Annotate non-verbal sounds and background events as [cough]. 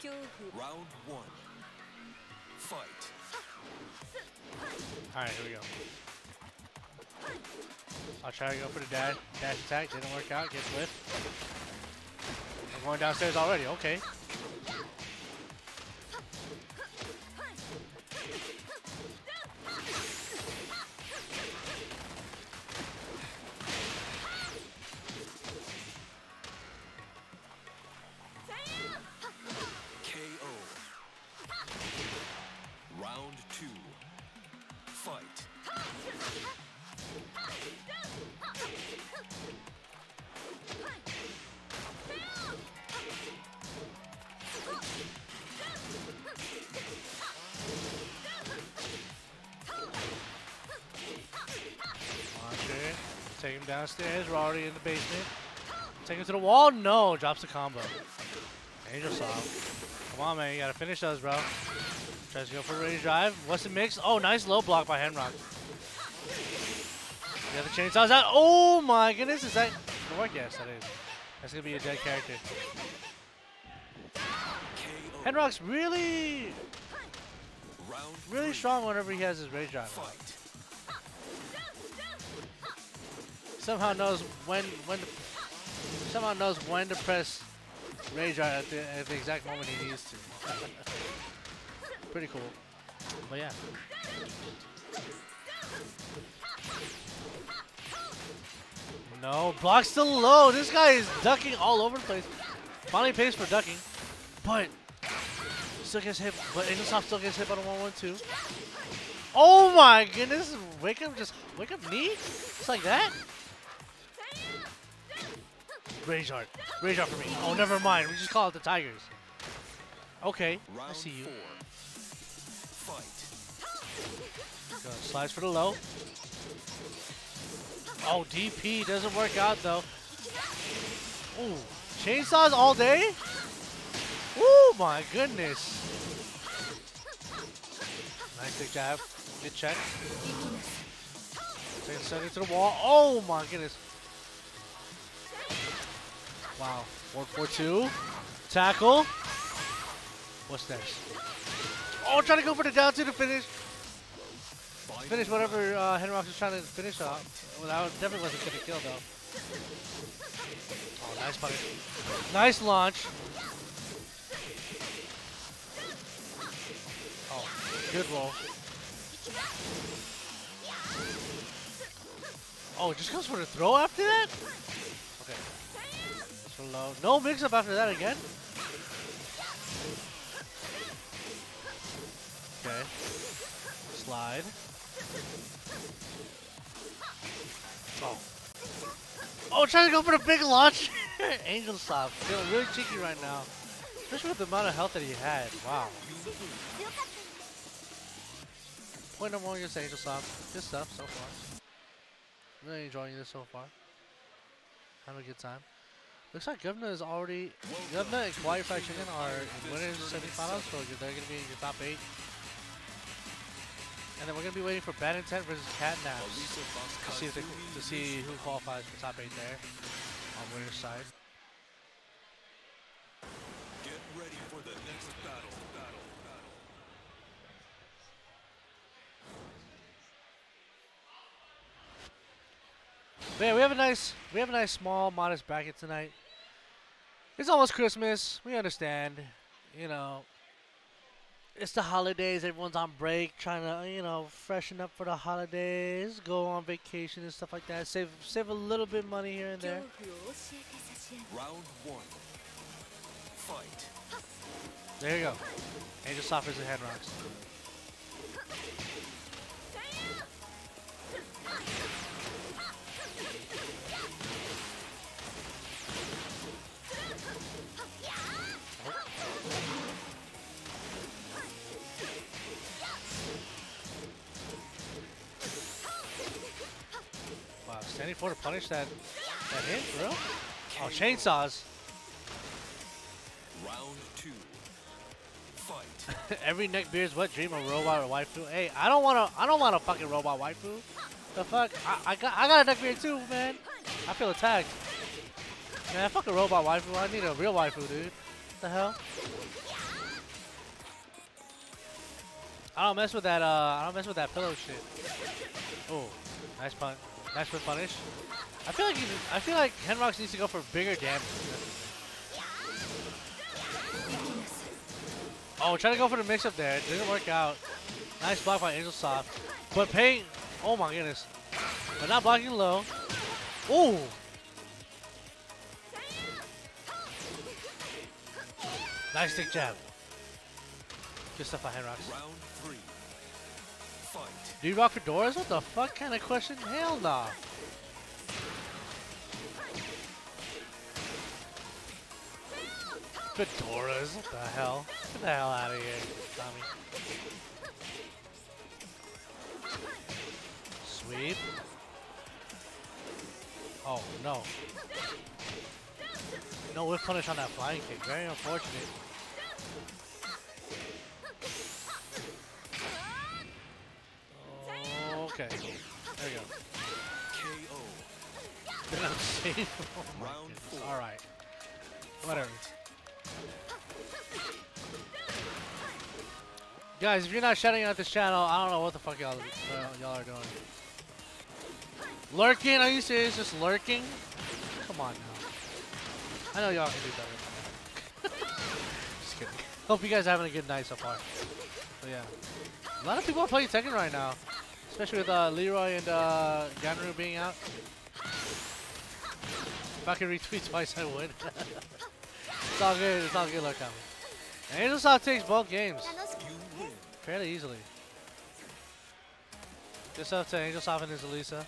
恐怖 Round one. Fight. Alright, here we go. I'll try to go for the dash, dash attack. Didn't work out. Gets whiffed. I'm going downstairs already. Okay. Take him downstairs. We're already in the basement. Take him to the wall. No. Drops the combo. Angel Soft. Come on, man. You gotta finish those, bro. Tries to go for a rage drive. What's the mix? Oh, nice low block by Henrock. You got the chainsaws out. Oh my goodness. Is that work? Yes, that is. That's gonna be a dead character. Henrocks really, really strong whenever he has his rage drive. Somehow knows when when to, somehow knows when to press rage at the, at the exact moment he needs to. [laughs] Pretty cool. But yeah. No, block still low. This guy is ducking all over the place. Finally pays for ducking, but still gets hit. But Angel Soft still gets hit by the 112. Oh my goodness! Wake up, just wake up, knee. Just like that. Rage art. Rage art for me. Oh, never mind. We just call it the Tigers. Okay, I Round see you. four. Fight. Go, slides for the low. Oh, DP doesn't work out though. Ooh, chainsaws all day? Oh my goodness. Nice big jab. Good check. It to the wall. Oh my goodness. Wow. 142. Tackle. What's next? Oh, trying to go for the down two to finish. Finish whatever uh, Henrocks was trying to finish off. Well, that definitely wasn't going to kill though. Oh, nice punish. Nice launch. Oh, good roll. Oh, it just goes for the throw after that? Low. No mix up after that again? Okay. Slide. Oh. Oh, trying to go for the big launch. [laughs] Angel Soft. Feeling really cheeky right now. Especially with the amount of health that he had. Wow. Point number one against Angel Soft. Good stuff so far. Really enjoying this so far. Having a good time. Looks like Governor is already. Governor and Quiet Fried Chicken are in winners semifinals, so they're going to be in your top eight. And then we're going to be waiting for Bad Intent versus Cat Naps to see they, to see who qualifies for top eight there on winner's side. Get ready for the next. Battle. But Man, we have a nice, we have a nice small, modest bracket tonight. It's almost Christmas. We understand, you know. It's the holidays. Everyone's on break, trying to, you know, freshen up for the holidays, go on vacation and stuff like that. Save, save a little bit of money here and there. Round one. Fight. There you go. Angel suffers the head rocks. Wow, standing for to punish that that hit, bro. Oh, chainsaws. Round two. Fight. [laughs] Every neck beard's wet dream of robot or waifu. Hey, I don't wanna I don't want a fucking robot waifu. The fuck? I, I got I got a neck beard too, man. I feel attacked. Man, fuck a robot waifu. I need a real waifu, dude. What the hell? I don't mess with that. Uh, I don't mess with that pillow shit. Oh, nice pun. Nice put punish. I feel like he, I feel like Henrocks needs to go for bigger damage. Oh, trying to go for the mix up there. It didn't work out. Nice block by Angel Soft. But Pain, oh my goodness. But not blocking low. Ooh. Nice stick jab. Good stuff by Henrocks. Round three. Fight. Do you rock fedoras? What the fuck kind of question? Hell nah. Fedoras? What the hell? Get the hell out of here, Tommy. Sweep. Oh, no. No whiff punish on that flying kick. Very unfortunate. Okay. There you go. KO. Then I'm safe. Oh Round goodness. four. Alright. Whatever. Guys, if you're not shouting out this channel, I don't know what the fuck y'all uh, y'all are doing. Lurking? Are you serious? Just lurking? Come on now. I know y'all can do better. [laughs] Just kidding. Hope you guys are having a good night so far. But yeah. A lot of people are playing Tekken right now. Especially with uh, Leroy and uh, Ganryu being out. If I could retweet twice, I would. [laughs] it's all good. It's all good. Look at me. And Angel Soft takes both games fairly easily. Good stuff to Angel Soft and his Alisa.